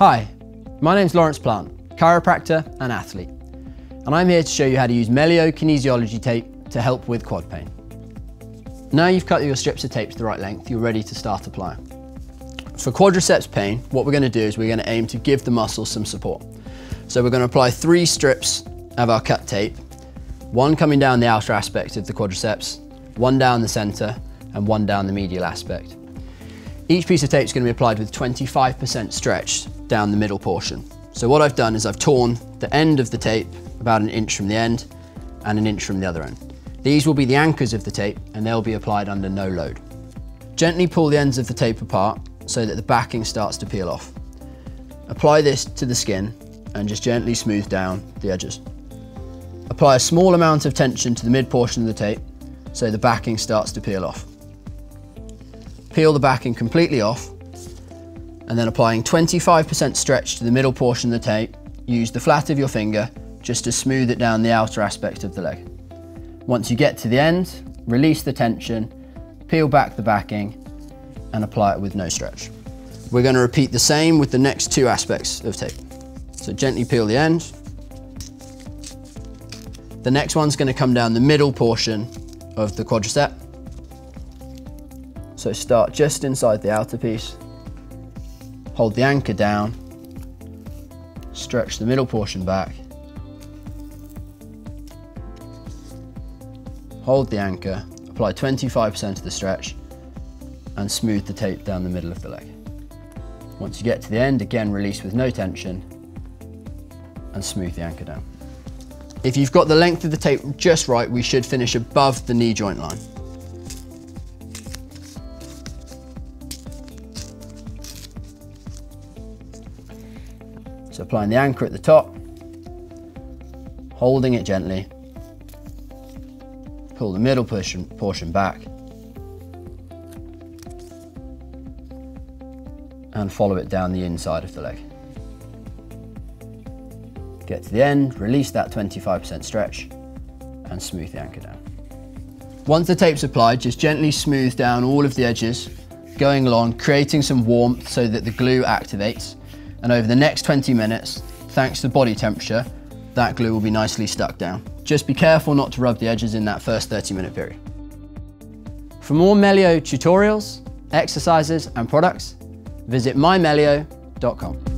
Hi, my name's Lawrence Plant, chiropractor and athlete, and I'm here to show you how to use Meglio kinesiology tape to help with quad pain. Now you've cut your strips of tape to the right length, you're ready to start applying. For quadriceps pain, what we're going to do is we're going to aim to give the muscle some support. So we're going to apply three strips of our cut tape, one coming down the outer aspect of the quadriceps, one down the center, and one down the medial aspect. Each piece of tape is going to be applied with 25% stretch down the middle portion. So what I've done is I've torn the end of the tape about an inch from the end and an inch from the other end. These will be the anchors of the tape and they'll be applied under no load. Gently pull the ends of the tape apart so that the backing starts to peel off. Apply this to the skin and just gently smooth down the edges. Apply a small amount of tension to the mid portion of the tape so the backing starts to peel off. Peel the backing completely off and then applying 25% stretch to the middle portion of the tape, use the flat of your finger just to smooth it down the outer aspect of the leg. Once you get to the end, release the tension, peel back the backing and apply it with no stretch. We're going to repeat the same with the next two aspects of tape. So gently peel the end. The next one's going to come down the middle portion of the quadricep. So start just inside the outer piece, hold the anchor down, stretch the middle portion back, hold the anchor, apply 25% of the stretch, and smooth the tape down the middle of the leg. Once you get to the end, again release with no tension, and smooth the anchor down. If you've got the length of the tape just right, we should finish above the knee joint line. So applying the anchor at the top, holding it gently, pull the middle portion, portion back, and follow it down the inside of the leg. Get to the end, release that 25% stretch, and smooth the anchor down. Once the tape's applied, just gently smooth down all of the edges, going along, creating some warmth so that the glue activates. And over the next 20 minutes, thanks to body temperature, that glue will be nicely stuck down. Just be careful not to rub the edges in that first 30 minute period. For more Meglio tutorials, exercises and products, visit mymeglio.com.